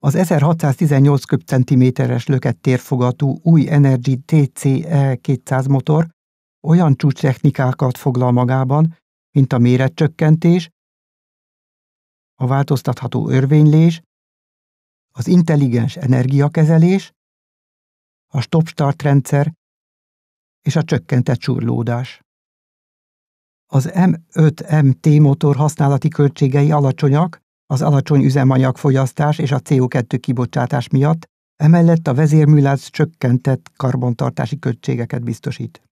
Az 1618 köbcentiméteres löket térfogatú új Energy TCE 200 motor olyan csúcstechnikákat foglal magában, mint a méretcsökkentés, a változtatható örvénylés, az intelligens energiakezelés, a stop-start rendszer és a csökkentett surlódás. Az M5MT motor használati költségei alacsonyak, az alacsony üzemanyagfogyasztás és a CO2 kibocsátás miatt, emellett a vezérműlánc csökkentett karbontartási költségeket biztosít.